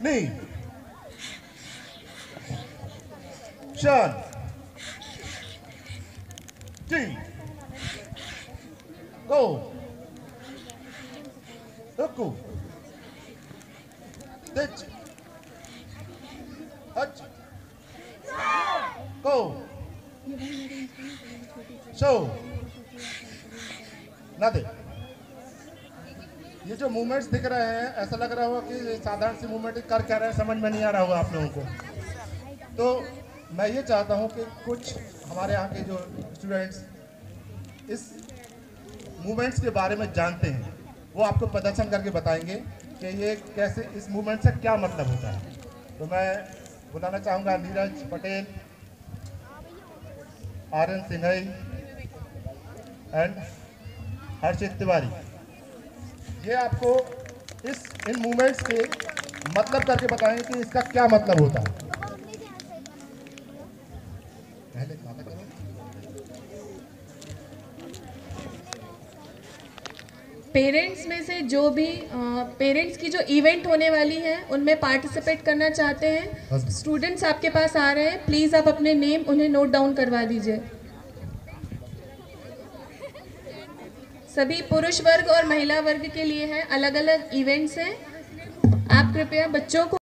knee, shun, T, go, Uku, ditch, hutch, go, show, nothing. ये जो movements दिख रहे हैं, ऐसा लग रहा होगा कि साधारण सी मूवमेंट कर क्या रहे हैं, समझ में नहीं आ रहा होगा आप लोगों को। तो मैं ये चाहता हूँ कि कुछ हमारे यहाँ के जो स्टूडेंट्स इस मूवमेंट्स के बारे में जानते हैं। वो आपको प्रदर्शन करके बताएँगे कि ये कैसे, इस मूवमेंट से क्या मतलब होता है। तो मैं बुलाना चाहूँगा Neeraj Patel R N Singhai and Harshit Tiwari. ये आपको इस इन मूवमेंट्स के मतलब करके बताएँगे कि इसका क्या मतलब होता है। पहले करो। पेरेंट्स में से जो भी पेरेंट्स की जो इवेंट होने वाली है उनमें पार्टिसिपेट करना चाहते हैं। स्टूडेंट्स आपके पास आ रहे हैं प्लीज़ आप अपने नेम उन्हें नोट डाउन करवा दीजिए। सभी पुरुष वर्ग और महिला वर्ग के लिए है। अलग अलग इवेंट्स हैं। आप कृपया बच्चों को